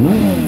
Mm-hmm.